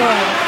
world.